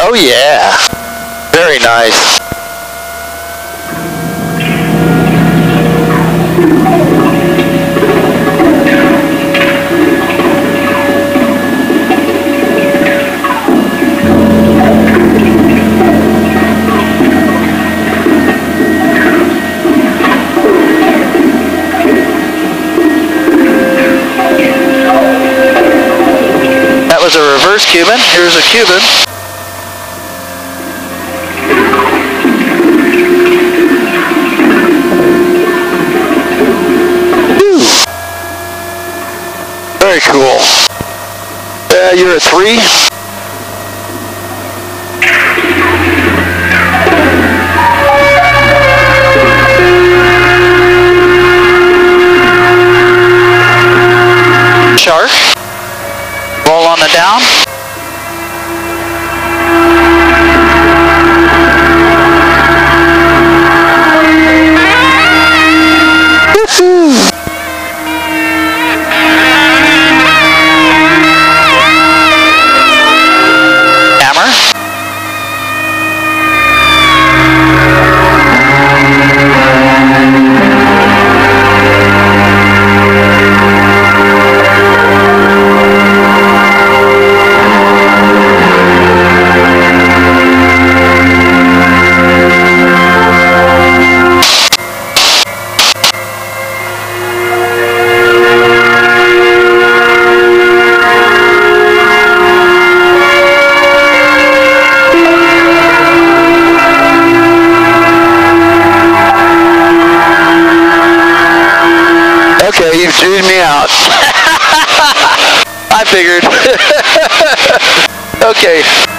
Oh yeah. Very nice. That was a reverse Cuban. Here's a Cuban. Very cool. Uh, you're at three. Shark. Roll on the down. Chewed me out. I figured. okay.